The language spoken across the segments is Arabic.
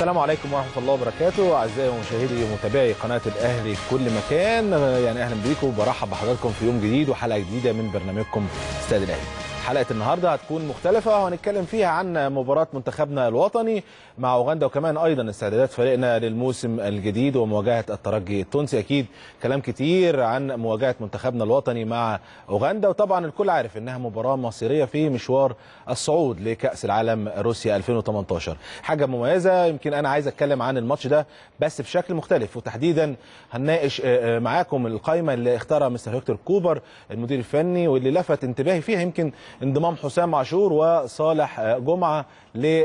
السلام عليكم ورحمة الله وبركاته. أعزائي مشاهدي ومتابعي قناة الأهلي في كل مكان يعني أهلا بيكم برحب بحضراتكم في يوم جديد وحلقة جديدة من برنامجكم استاد الأهلي. حلقة النهارده هتكون مختلفة وهنتكلم فيها عن مباراة منتخبنا الوطني مع أوغندا وكمان أيضا استعدادات فريقنا للموسم الجديد ومواجهة الترجي التونسي. أكيد كلام كتير عن مواجهة منتخبنا الوطني مع أوغندا وطبعا الكل عارف إنها مباراة مصيرية في مشوار الصعود لكأس العالم روسيا 2018 حاجة مميزة يمكن أنا عايز أتكلم عن الماتش ده بس بشكل مختلف وتحديدا هنناقش معاكم القائمه اللي اختارها مستر هيكتور كوبر المدير الفني واللي لفت انتباهي فيها يمكن انضمام حسام عاشور وصالح جمعة لهذه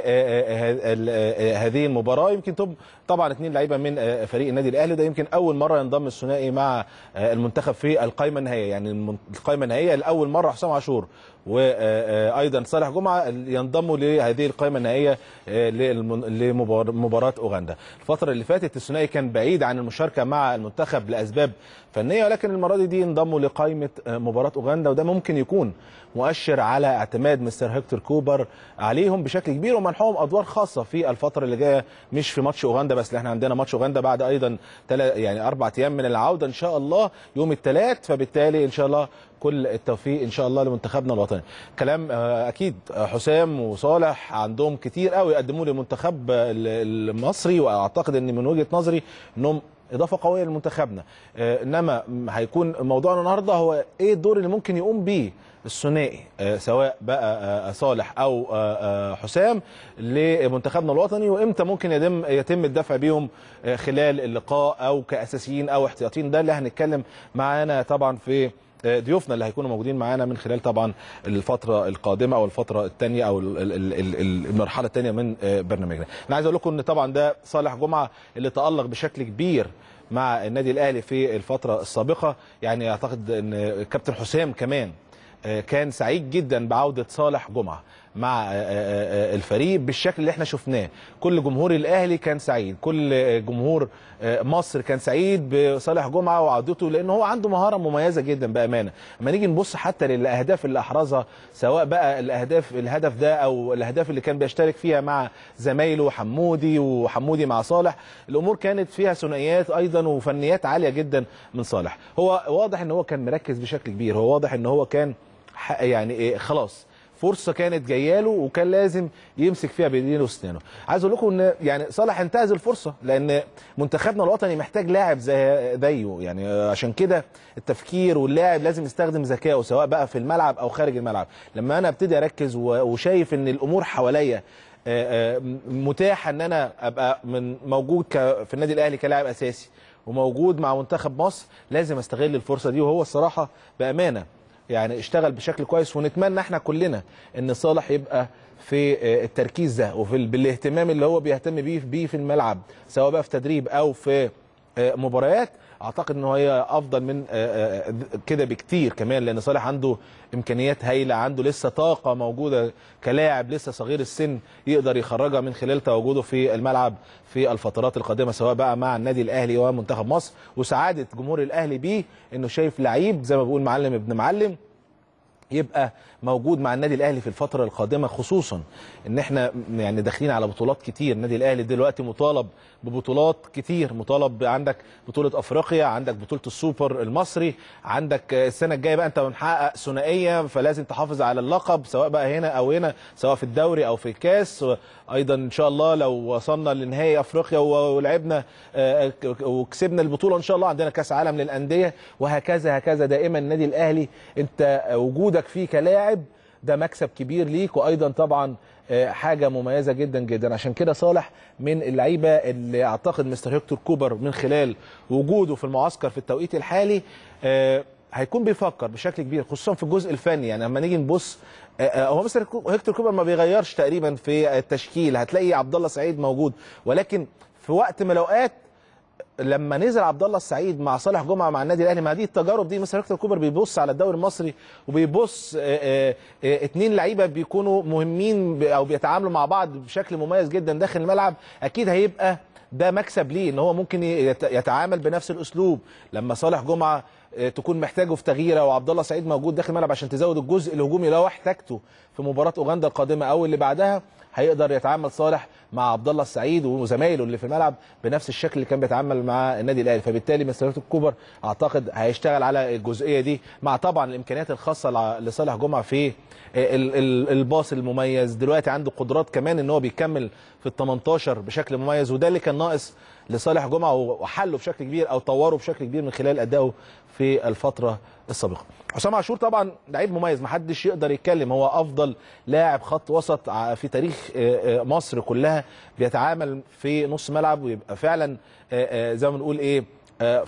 المباراة. يمكن طبعا اثنين لعيبة من فريق النادي الأهلي ده يمكن أول مرة ينضم الثنائي مع المنتخب في القائمه النهائية. يعني القائمه النهائية لأول مرة حسام عاشور وأيضا صالح جمعة ينضموا لهذه القائمه النهائية لمباراه أوغندا. الفترة اللي فاتت الثنائي كان بعيد عن المشاركة مع المنتخب لأسباب فنية ولكن المرة دي, دي انضموا لقائمه مباراة أوغندا وده ممكن يكون مؤشر على اعتماد مستر هيكتور كوبر عليهم بشكل كبير ومنحهم أدوار خاصة في الفترة اللي جاية مش في ماتش أوغندا بس إحنا عندنا ماتش أوغندا بعد أيضا يعني أربع أيام من العودة إن شاء الله يوم الثلاث فبالتالي إن شاء الله كل التوفيق إن شاء الله لمنتخبنا الوطني. كلام أكيد حسام وصالح عندهم كتير قوي يقدموه للمنتخب المصري وأعتقد إن من وجهة نظري إنهم إضافة قوية لمنتخبنا. إنما هيكون موضوعنا النهارده هو إيه الدور اللي ممكن يقوم بيه الثنائي سواء بقى صالح أو حسام لمنتخبنا الوطني وإمتى ممكن يتم يتم الدفع بيهم خلال اللقاء أو كأساسيين أو احتياطيين. ده اللي هنتكلم معانا طبعا في ضيوفنا اللي هيكونوا موجودين معانا من خلال طبعا الفترة القادمة أو الفترة الثانية أو المرحلة الثانية من برنامجنا. أنا عايز أقول لكم إن طبعا ده صالح جمعة اللي تألق بشكل كبير مع النادي الأهلي في الفترة السابقة يعني أعتقد إن كابتن حسام كمان كان سعيد جدا بعودة صالح جمعة مع الفريق بالشكل اللي إحنا شفناه. كل جمهور الأهلي كان سعيد. كل جمهور مصر كان سعيد بصالح جمعة وعودته لأن هو عنده مهارة مميزة جدا بأمانة. اما نيجي نبص حتى للأهداف اللي أحرزها سواء بقى الأهداف الهدف ده أو الأهداف اللي كان بيشترك فيها مع زمايله حمودي وحمودي مع صالح الأمور كانت فيها ثنائيات أيضا وفنيات عالية جدا من صالح. هو واضح إن هو كان مركز بشكل كبير. هو واضح إن هو كان يعني خلاص فرصة كانت جاية له وكان لازم يمسك فيها بايديه وأسنانه. عايز أقول لكم إن يعني صالح انتهز الفرصة لأن منتخبنا الوطني محتاج لاعب زي زيه. يعني عشان كده التفكير واللاعب لازم يستخدم ذكائه سواء بقى في الملعب أو خارج الملعب. لما أنا أبتدي أركز وشايف إن الأمور حواليا متاحة إن أنا أبقى من موجود في النادي الأهلي كلاعب أساسي وموجود مع منتخب مصر لازم أستغل الفرصة دي. وهو الصراحة بأمانة يعني اشتغل بشكل كويس ونتمنى إحنا كلنا إن صالح يبقى في التركيز ده وفي بالاهتمام اللي هو بيهتم بيه بيه في الملعب سواء بقى في تدريب أو في مباريات. أعتقد إن هي أفضل من كده بكتير كمان لأن صالح عنده إمكانيات هايلة عنده لسه طاقة موجودة كلاعب لسه صغير السن يقدر يخرجها من خلال تواجده في الملعب في الفترات القادمة سواء بقى مع النادي الأهلي ومنتخب مصر. وسعادة جمهور الأهلي بيه إنه شايف لعيب زي ما بيقول معلم ابن معلم يبقى موجود مع النادي الأهلي في الفترة القادمة خصوصا إن إحنا يعني داخلين على بطولات كتير. النادي الأهلي دلوقتي مطالب ببطولات كتير. مطالب عندك بطولة أفريقيا عندك بطولة السوبر المصري عندك السنة الجاية بقى أنت محقق ثنائية فلازم تحافظ على اللقب سواء بقى هنا أو هنا سواء في الدوري أو في الكاس. أيضا إن شاء الله لو وصلنا لنهائي أفريقيا ولعبنا وكسبنا البطولة إن شاء الله عندنا كأس عالم للأندية. وهكذا هكذا دائما النادي الأهلي. أنت وجودك فيه كلاعب ده مكسب كبير ليك. وأيضا طبعا حاجة مميزة جدا جدا. عشان كده صالح من اللعيبة اللي أعتقد مستر هيكتور كوبر من خلال وجوده في المعسكر في التوقيت الحالي هيكون بيفكر بشكل كبير خصوصا في الجزء الفني. يعني لما نيجي نبص هو مستر هيكتور كوبر ما بيغيرش تقريبا في التشكيل. هتلاقي عبد الله سعيد موجود. ولكن في وقت من الأوقات لما نزل عبد الله السعيد مع صالح جمعة مع النادي الأهلي ما دي التجارب دي مستر هيكتور كوبر بيبص على الدوري المصري وبيبص اتنين لعيبة بيكونوا مهمين أو بيتعاملوا مع بعض بشكل مميز جدا داخل الملعب أكيد هيبقى ده مكسب ليه؟ إن هو ممكن يتعامل بنفس الأسلوب. لما صالح جمعة تكون محتاجه في تغييره وعبد الله سعيد موجود داخل الملعب عشان تزود الجزء الهجومي هو احتاجته في مباراة أوغندا القادمة أو اللي بعدها هيقدر يتعامل صالح مع عبد الله السعيد وزمايله اللي في الملعب بنفس الشكل اللي كان بيتعامل مع النادي الأهلي. فبالتالي هيكتور كوبر أعتقد هيشتغل على الجزئية دي مع طبعا الإمكانيات الخاصة لصالح جمعة في ال- ال- الباص المميز. دلوقتي عنده قدرات كمان إن هو بيكمل في ال 18 بشكل مميز وده اللي كان ناقص لصالح جمعة وحله بشكل كبير أو طوره بشكل كبير من خلال أدائه في الفترة السابقة. حسام عاشور طبعا لعيب مميز محدش يقدر يتكلم. هو أفضل لاعب خط وسط في تاريخ آه، آه، مصر كلها. بيتعامل في نص ملعب ويبقى فعلا آه، آه، زي ما بنقول إيه آه،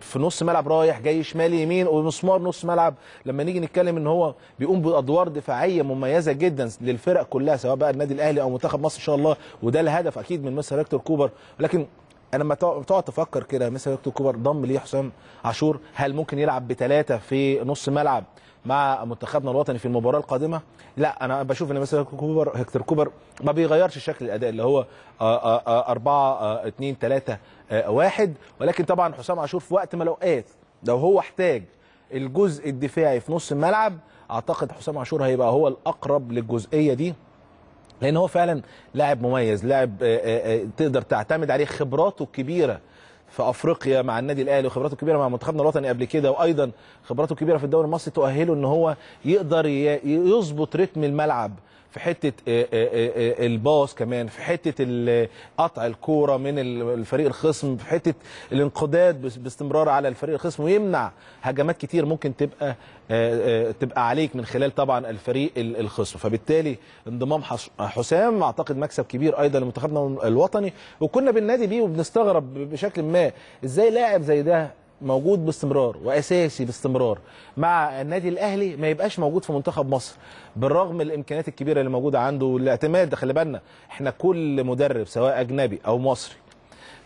في نص ملعب رايح جاي شمال يمين ومسمار نص ملعب. لما نيجي نتكلم إن هو بيقوم بأدوار دفاعية مميزة جدا للفرق كلها سواء بقى النادي الأهلي أو منتخب مصر إن شاء الله وده الهدف أكيد من مستر هيكتور كوبر. أنا لما تقعد تفكر كده مستر هيكتور كوبر ضم ليه حسام عاشور هل ممكن يلعب بثلاثه في نص ملعب؟ مع منتخبنا الوطني في المباراة القادمة. لا أنا بشوف إن مثلا كوبر هيكتور كوبر ما بيغيرش شكل الأداء اللي هو 4 2 3 1 ولكن طبعا حسام عاشور في وقت من الاوقات لو هو احتاج الجزء الدفاعي في نص الملعب أعتقد حسام عاشور هيبقى هو الأقرب للجزئية دي. لأن هو فعلا لاعب مميز لاعب آه، آه، آه، تقدر تعتمد عليه خبراته الكبيرة في أفريقيا مع النادي الأهلي وخبراته الكبيرة مع منتخبنا الوطني قبل كده وأيضا خبراته الكبيرة في الدوري المصري تؤهله إن هو يقدر يظبط رتم الملعب. في حتة آه، آه، آه، الباص كمان في حتة قطع الكورة من ال- الفريق الخصم في حتة الانقضاض باستمرار على الفريق الخصم ويمنع هجمات كتير ممكن تبقى تبقى عليك من خلال طبعا الفريق ال- الخصم. فبالتالي انضمام حس- حسام أعتقد مكسب كبير أيضا لمنتخبنا الوطني وكنا بننادي بيه وبنستغرب بشكل ما إزاي لاعب زي ده موجود باستمرار وأساسي باستمرار مع النادي الأهلي ما يبقاش موجود في منتخب مصر بالرغم الإمكانيات الكبيرة اللي موجودة عنده والاعتماد ده خلي بالنا إحنا كل مدرب سواء أجنبي أو مصري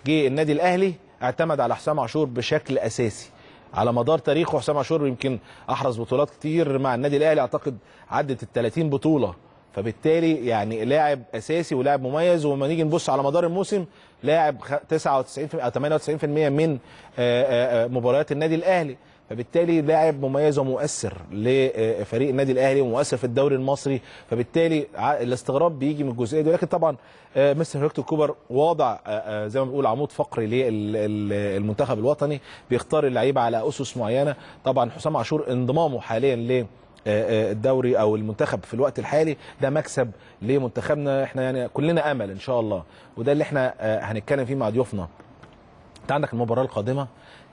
جه النادي الأهلي اعتمد على حسام عاشور بشكل أساسي. على مدار تاريخه حسام عاشور يمكن أحرز بطولات كتير مع النادي الأهلي أعتقد عدت ال 30 بطولة فبالتالي يعني لاعب أساسي ولاعب مميز ولما نيجي نبص على مدار الموسم لاعب خ- 99 أو 98% من آه، آه، آه، مباريات النادي الأهلي. فبالتالي لاعب مميز ومؤثر لفريق النادي الأهلي ومؤثر في الدوري المصري. فبالتالي الاستغراب بيجي من الجزئية دي. ولكن طبعا مستر هيكتور كوبر واضع زي ما بنقول عمود فقري للمنتخب الوطني بيختار اللعيبة على أسس معينة. طبعا حسام عاشور انضمامه حاليا ل الدوري أو المنتخب في الوقت الحالي ده مكسب لمنتخبنا. إحنا يعني كلنا أمل إن شاء الله وده اللي إحنا آه، هنتكلم فيه مع ضيوفنا. أنت عندك المباراة القادمة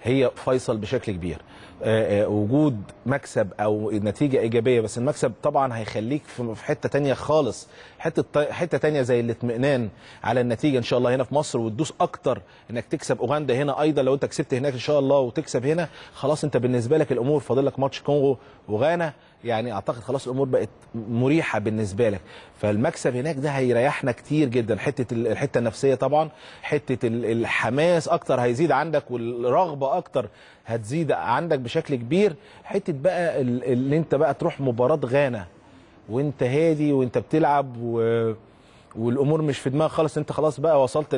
هي فيصل بشكل كبير. آه، آه، وجود مكسب أو نتيجة إيجابية بس المكسب طبعا هيخليك في في حتة تانية خالص حتة حتة تانية زي الاطمئنان على النتيجة إن شاء الله هنا في مصر وتدوس أكتر إنك تكسب أوغندا هنا أيضا. لو أنت كسبت هناك إن شاء الله وتكسب هنا خلاص أنت بالنسبة لك الأمور فاضل لك ماتش كونغو وغانا. يعني أعتقد خلاص الأمور بقت مريحة بالنسبة لك. فالمكسب هناك ده هيريحنا كتير جدا. حتة ال- الحتة النفسية طبعا حتة ال- الحماس أكتر هيزيد عندك والرغبة أكتر هتزيد عندك بشكل كبير. حتة بقى ال- اللي أنت بقى تروح مباراة غانا وأنت هادي وأنت بتلعب و والأمور مش في دماغك خالص أنت خلاص بقى وصلت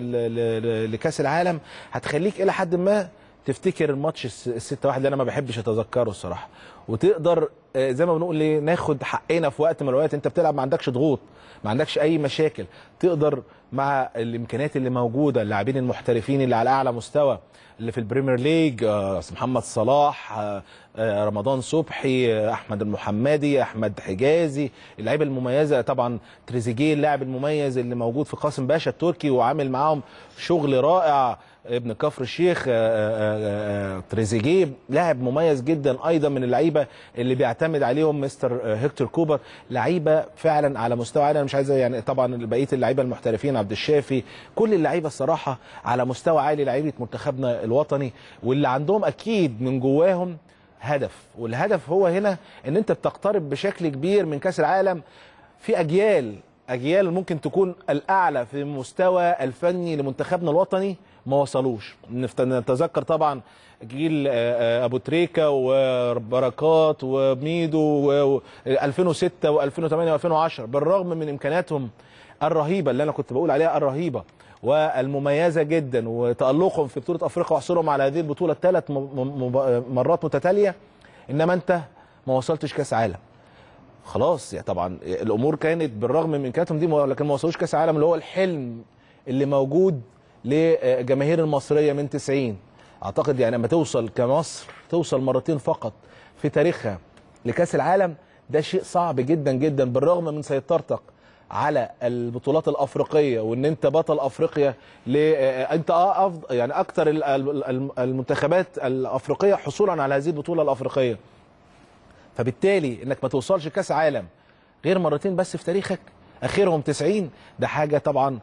لكأس العالم هتخليك إلى حد ما تفتكر الماتش الس- الستة واحد اللي أنا ما بحبش أتذكره الصراحة. وتقدر آه، زي ما بنقول إيه ناخد حقنا في وقت من الأوقات. أنت بتلعب ما عندكش ضغوط ما عندكش أي مشاكل. تقدر مع الإمكانيات اللي موجودة اللاعبين المحترفين اللي على أعلى مستوى اللي في ال Premier League آه، محمد صلاح آه، رمضان صبحي أحمد المحمدي أحمد حجازي اللعيبة المميزة. طبعا تريزيجيه اللاعب المميز اللي موجود في قاسم باشا التركي وعامل معاهم شغل رائع. ابن كفر الشيخ آه، آه، آه، تريزيجيه لاعب مميز جدا أيضا من اللعيبة اللي بيعتمد عليهم مستر هيكتور كوبر. لعيبة فعلا على مستوى عالي أنا مش عايز يعني طبعا بقية اللعيبة المحترفين عبد الشافي كل اللعيبة الصراحة على مستوى عالي لعيبة منتخبنا الوطني. واللي عندهم أكيد من جواهم هدف. والهدف هو هنا إن أنت بتقترب بشكل كبير من كأس العالم في أجيال أجيال ممكن تكون الأعلى في المستوى الفني لمنتخبنا الوطني. ما وصلوش. نتذكر طبعا جيل آه، آه، أبو تريكة وبركات وميدو و- و- 2006 و2008 و2010 بالرغم من امكانياتهم الرهيبة اللي أنا كنت بقول عليها الرهيبة والمميزة جدا وتألقهم في بطولة أفريقيا وحصولهم على هذه البطولة ثلاث مرات متتالية إنما أنت ما وصلتش كأس عالم. خلاص يعني طبعا الأمور كانت بالرغم من امكانياتهم دي لكن ما وصلوش كأس العالم اللي هو الحلم اللي موجود لجماهير المصرية من 90 أعتقد يعني لما توصل كمصر توصل مرتين فقط في تاريخها لكأس العالم ده شيء صعب جدا جدا بالرغم من سيطرتك على البطولات الأفريقية وإن أنت بطل أفريقيا ل أنت افضل يعني أكثر المنتخبات الأفريقية حصولا على هذه البطولة الأفريقية. فبالتالي إنك ما توصلش كأس عالم غير مرتين بس في تاريخك اخرهم 90 ده حاجة طبعا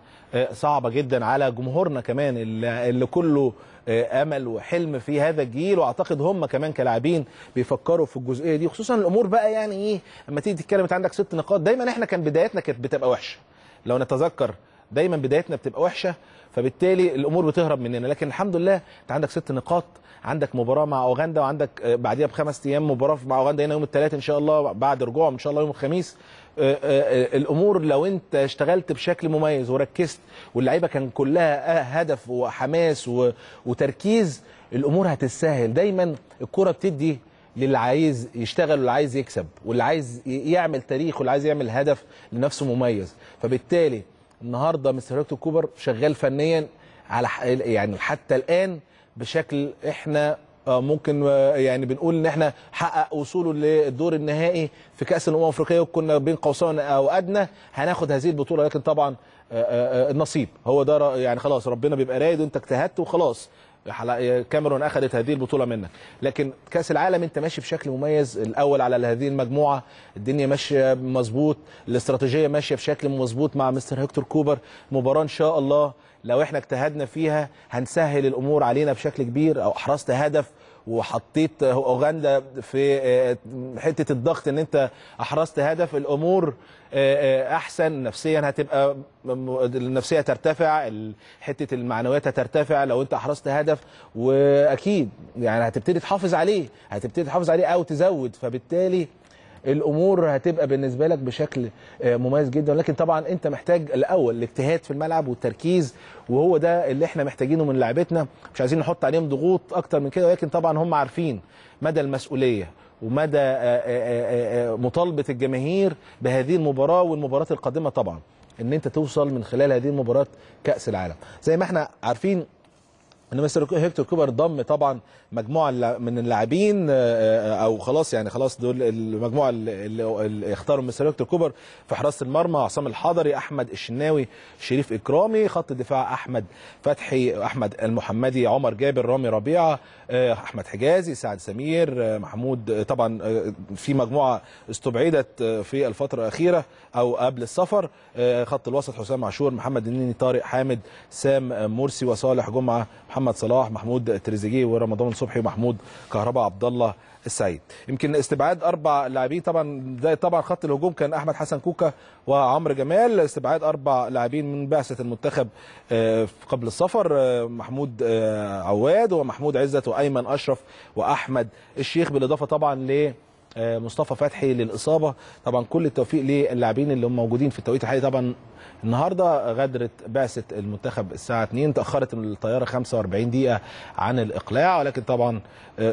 صعبة جدا على جمهورنا كمان اللي كله أمل وحلم في هذا الجيل. وأعتقد هم كمان كلاعبين بيفكروا في الجزئية دي خصوصا الأمور بقى يعني إيه اما تيجي تتكلم أنت عندك ست نقاط. دايما إحنا كان بدايتنا كانت بتبقى وحشة. لو نتذكر دايما بدايتنا بتبقى وحشة فبالتالي الأمور بتهرب مننا. لكن الحمد لله أنت عندك ست نقاط عندك مباراة مع أوغندا وعندك بعديها بخمس أيام مباراة مع أوغندا هنا يوم الثلاث إن شاء الله بعد رجوعهم إن شاء الله يوم الخميس. الأمور لو أنت اشتغلت بشكل مميز وركزت واللعيبة كان كلها هدف وحماس وتركيز الأمور هتسهل دايما الكرة بتدي للي عايز يشتغل واللي عايز يكسب واللي عايز يعمل تاريخ واللي عايز يعمل هدف لنفسه مميز. فبالتالي النهارده مستر هيكتور كوبر شغال فنيا على يعني حتى الآن بشكل إحنا ممكن يعني بنقول إن إحنا حقق وصوله للدور النهائي في كأس الأمم الأفريقية وكنا بين قوسين أو أدنى هناخد هذه البطولة. لكن طبعا النصيب هو ده يعني خلاص ربنا بيبقى رايد وأنت اجتهدت وخلاص. كاميرون أخذت هذه البطولة منك. لكن كأس العالم أنت ماشي بشكل مميز. الأول على هذه المجموعة الدنيا ماشية مظبوط. الاستراتيجية ماشية بشكل مظبوط مع مستر هيكتور كوبر. مباراة إن شاء الله لو إحنا اجتهدنا فيها هنسهل الأمور علينا بشكل كبير أو أحرزت هدف وحطيت أوغندا في حتة الضغط إن أنت أحرزت هدف الأمور أحسن. نفسيا هتبقى النفسية ترتفع حتة المعنويات هترتفع. لو أنت أحرزت هدف وأكيد يعني هتبتدي تحافظ عليه هتبتدي تحافظ عليه أو تزود. فبالتالي الأمور هتبقى بالنسبة لك بشكل مميز جدا. لكن طبعا أنت محتاج الأول الاجتهاد في الملعب والتركيز وهو ده اللي إحنا محتاجينه من لاعبتنا. مش عايزين نحط عليهم ضغوط أكتر من كده. ولكن طبعا هم عارفين مدى المسؤولية ومدى مطالبة الجماهير بهذه المباراة والمباراة القادمة طبعا. إن أنت توصل من خلال هذه المباراة كأس العالم. زي ما إحنا عارفين ان مستر هيكتور كوبر ضم طبعا مجموعة من اللاعبين أو خلاص يعني خلاص دول المجموعة اللي اختاروا مستر هيكتور كوبر في حراسة المرمى عصام الحضري أحمد الشناوي شريف إكرامي خط الدفاع أحمد فتحي أحمد المحمدي عمر جابر رامي ربيعة أحمد حجازي سعد سمير محمود طبعا في مجموعة استبعدت في الفترة الأخيرة أو قبل السفر خط الوسط حسام عاشور محمد النني طارق حامد سام مرسي وصالح جمعة محمد صلاح محمود تريزيجيه ورمضان صبحي ومحمود كهربا عبد الله السعيد. يمكن استبعاد أربع لاعبين طبعا ده طبعا خط الهجوم كان أحمد حسن كوكا وعمرو جمال. استبعاد أربع لاعبين من بعثة المنتخب قبل السفر محمود عواد ومحمود عزت وأيمن أشرف وأحمد الشيخ بالإضافة طبعا ل مصطفى فتحي للإصابة. طبعا كل التوفيق للاعبين اللي هم موجودين في التوقيت الحالي. طبعا النهارده غادرت بعثة المنتخب الساعة 2 تأخرت الطيارة 45 دقيقة عن الإقلاع. ولكن طبعا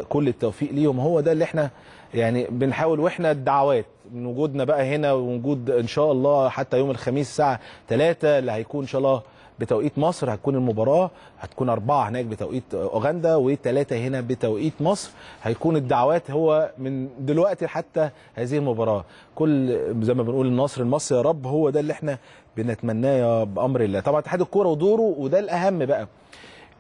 كل التوفيق ليهم. هو ده اللي إحنا يعني بنحاول وإحنا الدعوات من وجودنا بقى هنا ووجود إن شاء الله حتى يوم الخميس الساعة 3 اللي هيكون إن شاء الله بتوقيت مصر هتكون المباراة هتكون أربعة هناك بتوقيت أوغندا وثلاثه هنا بتوقيت مصر. هيكون الدعوات هو من دلوقتي حتى هذه المباراة. كل زي ما بنقول النصر المصري يا رب هو ده اللي إحنا بنتمناه بأمر الله. طبعا اتحاد الكورة ودوره وده الأهم بقى.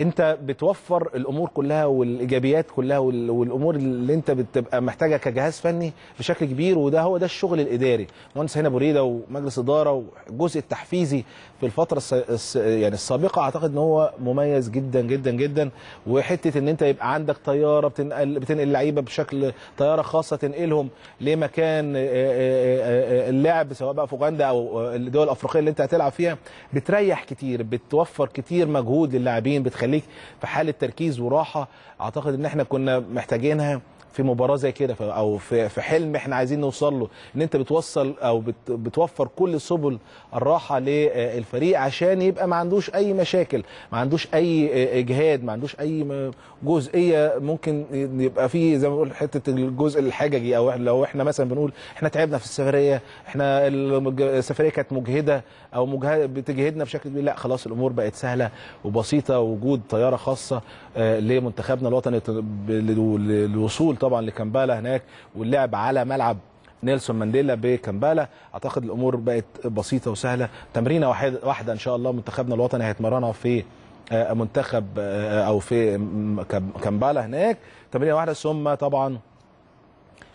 انت بتوفر الأمور كلها والايجابيات كلها والامور اللي انت بتبقى محتاجها كجهاز فني بشكل كبير وده هو ده الشغل الإداري مهندس هنا بريدة ومجلس إدارة والجزء التحفيزي في الفترة. يعني السابقة أعتقد إن هو مميز جدا جدا جدا وحتة إن أنت يبقى عندك طيارة بتنقل بتنقل اللعيبة بشكل طيارة خاصة تنقلهم لمكان اللعب سواء بقى في أوغندا أو الدول الأفريقية اللي أنت هتلعب فيها بتريح كتير بتوفر كتير مجهود للاعبين بتخليك في حاله تركيز وراحة. أعتقد إن إحنا كنا محتاجينها. في مباراة زي كده أو في في حلم إحنا عايزين نوصل له إن أنت بتوصل أو بت بتوفر كل سبل الراحة للفريق عشان يبقى ما عندوش أي مشاكل ما عندوش أي إجهاد ما عندوش أي جزئية ممكن يبقى فيه زي ما بنقول حتة الجزء الحججي أو لو إحنا مثلا بنقول إحنا تعبنا في السفرية إحنا السفرية كانت مجهدة أو مجه- بتجهدنا بشكل كبير لا خلاص الأمور بقت سهلة وبسيطة وجود طيارة خاصة آه، لمنتخبنا الوطني للوصول طبعا لكمبالا هناك واللعب على ملعب نيلسون مانديلا بكمبالا أعتقد الأمور بقت بسيطة وسهلة. تمرينة واحد واحدة إن شاء الله منتخبنا الوطني هيتمرنها في آه، منتخب آه، أو في كمبالا هناك. تمرينة واحدة ثم طبعا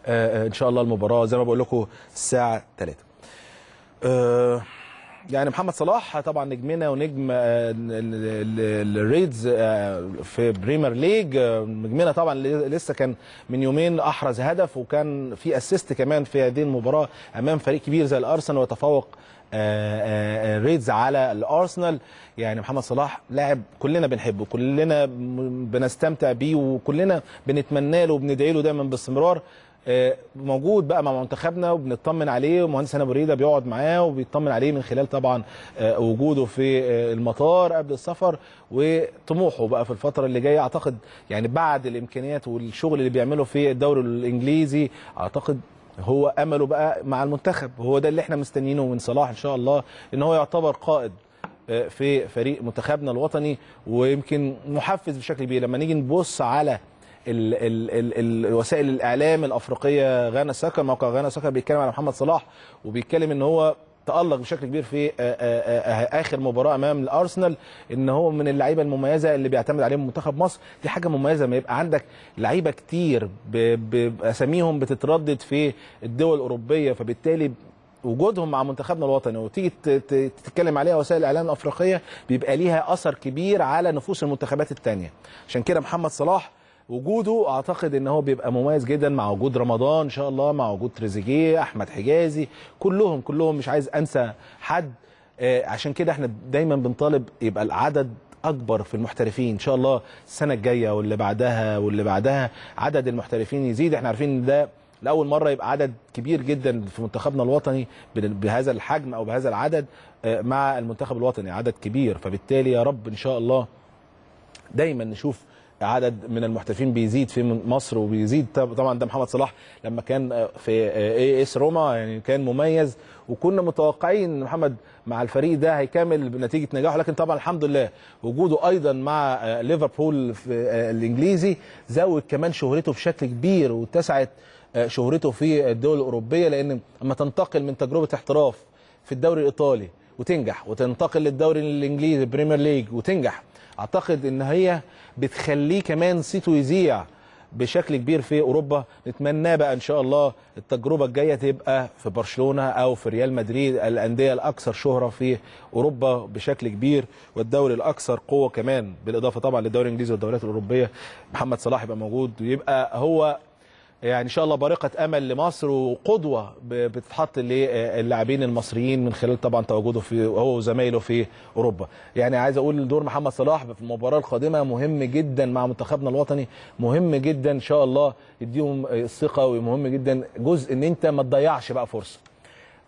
آه، إن شاء الله المباراة زي ما بقول لكم الساعة 3 آه، يعني محمد صلاح طبعا نجمنا ونجم آه، ال- ال- ال- ال Reds آه، في Premier League. آه، نجمنا طبعا لسه كان من يومين أحرز هدف وكان في assist كمان في هذه المباراة أمام فريق كبير زي الأرسنال آه، ريدز على الأرسنال. يعني محمد صلاح لاعب كلنا بنحبه كلنا بنستمتع بيه وكلنا بنتمنى له وبندعي له دايما باستمرار. موجود بقى مع منتخبنا وبنطمن عليه ومهندس هنا بريدة بيقعد معاه وبيطمن عليه من خلال طبعا آه، وجوده في آه، المطار قبل السفر وطموحه بقى في الفترة اللي جاية. أعتقد يعني بعد الإمكانيات والشغل اللي بيعمله في الدوري الإنجليزي أعتقد هو أمله بقى مع المنتخب. هو ده اللي إحنا مستنيينه من صلاح إن شاء الله إن هو يعتبر قائد آه، في فريق منتخبنا الوطني. ويمكن محفز بشكل كبير لما نيجي نبص على ال ال ال ال وسائل الإعلام الأفريقية غانا ساكر موقع غانا ساكر بيتكلم على محمد صلاح وبيتكلم إن هو تألق بشكل كبير في آه، آه، آه، آخر مباراة أمام الأرسنال إن هو من اللعيبة المميزة اللي بيعتمد عليهم منتخب مصر. دي حاجة مميزة ما يبقى عندك لعيبة كتير باساميهم بتتردد في الدول الأوروبية فبالتالي وجودهم مع منتخبنا الوطني وتيجي تتكلم عليها وسائل الإعلام الأفريقية بيبقى ليها أثر كبير على نفوس المنتخبات الثانية عشان كده محمد صلاح وجوده أعتقد إن هو بيبقى مميز جدا مع وجود رمضان إن شاء الله مع وجود تريزيجيه أحمد حجازي كلهم كلهم مش عايز أنسى حد. آه، عشان كده إحنا دايما بنطالب يبقى العدد أكبر في المحترفين. إن شاء الله السنة الجاية واللي بعدها واللي بعدها عدد المحترفين يزيد. إحنا عارفين إن ده لأول مرة يبقى عدد كبير جدا في منتخبنا الوطني بهذا الحجم أو بهذا العدد آه، مع المنتخب الوطني. عدد كبير. فبالتالي يا رب إن شاء الله دايما نشوف عدد من المحترفين بيزيد في مصر وبيزيد طب- طبعا ده محمد صلاح لما كان في اي اس روما يعني كان مميز. وكنا متوقعين ان محمد مع الفريق ده هيكمل بنتيجة نجاحه لكن طبعا الحمد لله وجوده أيضا مع آه، ليفربول في آه، الإنجليزي زود كمان شهرته بشكل كبير واتسعت آه، شهرته في الدول الأوروبية لأن لما تنتقل من تجربة احتراف في الدوري الإيطالي وتنجح وتنتقل للدوري الإنجليزي ال Premier League وتنجح أعتقد إن هي بتخليه كمان صيته يذيع بشكل كبير في أوروبا. نتمناه بقى إن شاء الله التجربة الجاية تبقى في برشلونة أو في ريال مدريد الأندية الأكثر شهرة في أوروبا بشكل كبير والدوري الأكثر قوة كمان بالإضافة طبعا للدوري الإنجليزي والدوريات الأوروبية. محمد صلاح يبقى موجود ويبقى هو يعني إن شاء الله بارقة أمل لمصر وقدوة بتتحط للاعبين المصريين من خلال طبعا تواجده في هو وزمايله في أوروبا. يعني عايز أقول دور محمد صلاح في المباراة القادمة مهم جدا مع منتخبنا الوطني مهم جدا إن شاء الله يديهم الثقة ومهم جدا جزء إن أنت ما تضيعش بقى فرصة.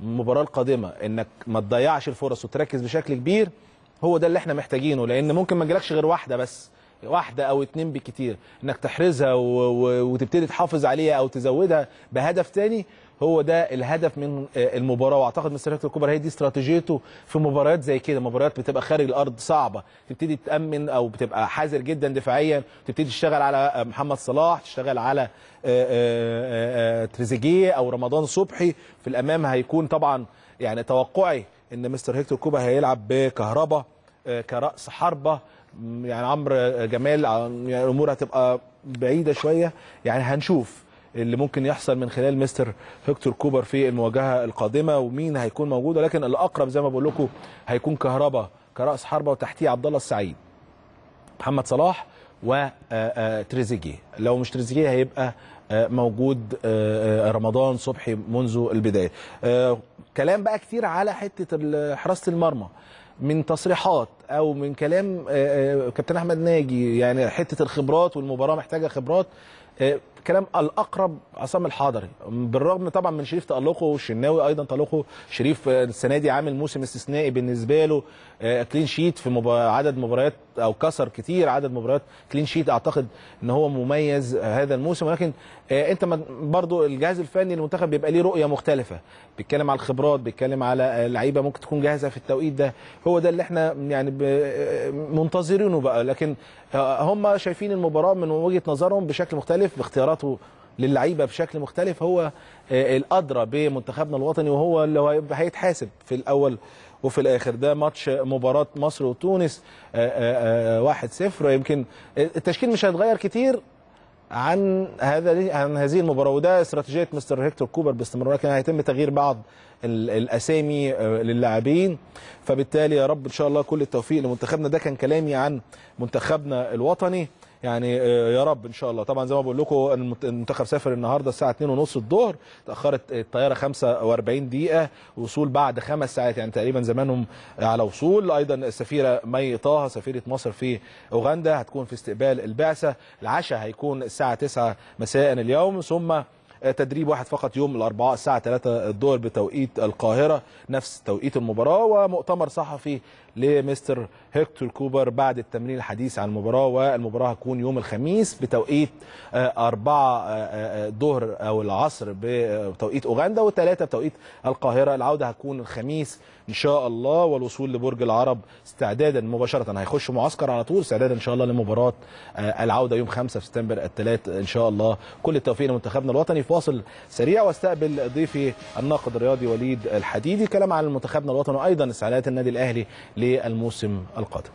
المباراة القادمة إنك ما تضيعش الفرص وتركز بشكل كبير هو ده اللي إحنا محتاجينه لأن ممكن ما تجيلكش غير واحدة بس. واحدة أو اتنين بالكتير إنك تحرزها. وتبتدي تحافظ عليها أو تزودها بهدف تاني هو ده الهدف من آه، المباراة. وأعتقد مستر هيكتور كوبر هي دي استراتيجيته في مباريات زي كده. مباريات بتبقى خارج الأرض صعبة. تبتدي تأمن أو بتبقى حذر جدا دفاعيا. تبتدي تشتغل على آه، محمد صلاح تشتغل على آه، تريزيجيه أو رمضان صبحي. في الأمام هيكون طبعا يعني توقعي إن مستر هيكتور كوبر هيلعب بكهربا كرأس حربة يعني عمرو جمال ع- يعني الأمور هتبقى بعيدة شوية. يعني هنشوف اللي ممكن يحصل من خلال مستر هيكتور كوبر في المواجهة القادمة ومين هيكون موجود. ولكن الأقرب زي ما بقول لكم هيكون كهربا كرأس حربة وتحتيه عبد الله السعيد محمد صلاح وتريزيجيه لو مش تريزيجيه هيبقى آه، موجود آه، آه، رمضان صبحي منذ البداية. آه، كلام بقى كتير على حتة حراسة المرمى. من تصريحات أو من كلام آه، آه، كابتن أحمد ناجي يعني حتة الخبرات والمباراة محتاجة خبرات. كلام الأقرب عصام الحضري بالرغم طبعا من شريف تألقه والشناوي أيضا تألقه. شريف آه، السنة دي عامل موسم استثنائي بالنسبة له. آه، clean sheet في عدد مباريات أو كسر كتير عدد مباريات clean sheet أعتقد إن هو مميز آه، هذا الموسم. ولكن آه، أنت برضو الجهاز الفني للمنتخب بيبقى ليه رؤية مختلفة. بيتكلم على الخبرات بيتكلم على آه، لعيبه ممكن تكون جاهزة في التوقيت ده. هو ده اللي إحنا يعني آه، منتظرينه بقى. لكن آه، هم شايفين المباراة من وجهة نظرهم بشكل مختلف باختياراته للعيبة بشكل مختلف. هو آه، الأدرى بمنتخبنا الوطني وهو اللي هيتحاسب في الأول وفي الآخر. ده ماتش مباراة مصر وتونس آه، آه، آه، 1-0 يمكن التشكيل مش هيتغير كتير عن هذا عن هذه المباراة وده استراتيجية مستر هيكتور كوبر باستمرار لكن هيتم تغيير بعض ال- الأسامي آه، للاعبين. فبالتالي يا رب إن شاء الله كل التوفيق لمنتخبنا. ده كان كلامي عن منتخبنا الوطني. يعني آه، يا رب إن شاء الله. طبعا زي ما بقول لكم المنتخب سافر النهارده الساعة 2:30 الظهر تأخرت الطيارة 45 دقيقة وصول بعد خمس ساعات يعني تقريبا زمانهم على وصول. أيضا السفيرة مي طه سفيرة مصر في أوغندا هتكون في استقبال البعثة. العشاء هيكون الساعة 9 مساء اليوم ثم تدريب واحد فقط يوم الأربعاء الساعة 3 الظهر بتوقيت القاهرة. نفس توقيت المباراة ومؤتمر صحفي لمستر هيكتور كوبر بعد التمرين الحديث عن المباراة والمباراة هتكون يوم الخميس بتوقيت 4 الظهر أو العصر بتوقيت أوغندا وثلاثه بتوقيت القاهرة. العودة هتكون الخميس إن شاء الله والوصول لبرج العرب استعدادا مباشرة. هيخشوا معسكر على طول استعدادا إن شاء الله لمباراة آه، العودة يوم 5 سبتمبر الثلاث إن شاء الله. كل التوفيق لمنتخبنا الوطني فاصل سريع واستقبل ضيفي الناقد الرياضي وليد الحديدي. كلام عن منتخبنا الوطني وأيضا استعدادات النادي الأهلي للموسم القادم.